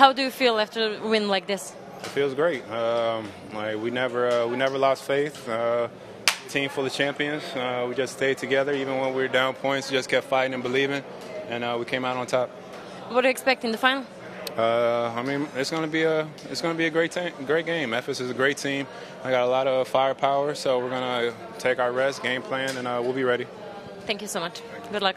How do you feel after a win like this? It feels great. Um, like we never uh, we never lost faith. Uh, team full of champions. Uh, we just stayed together even when we were down points. We just kept fighting and believing, and uh, we came out on top. What do you expect in the final? Uh, I mean, it's going to be a it's going to be a great great game. Efes is a great team. I got a lot of firepower, so we're going to take our rest, game plan, and uh, we'll be ready. Thank you so much. Good luck.